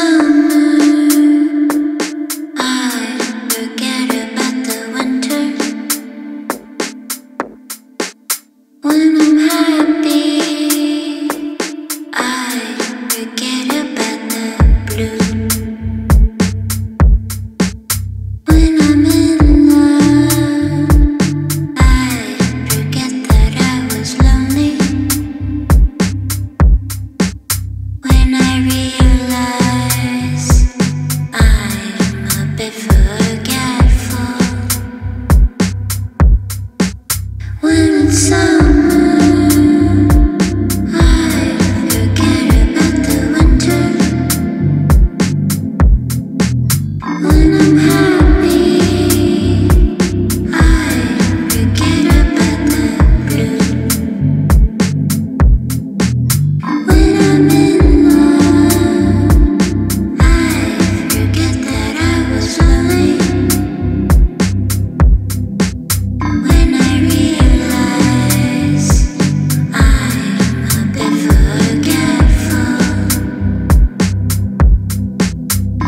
Sam.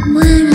When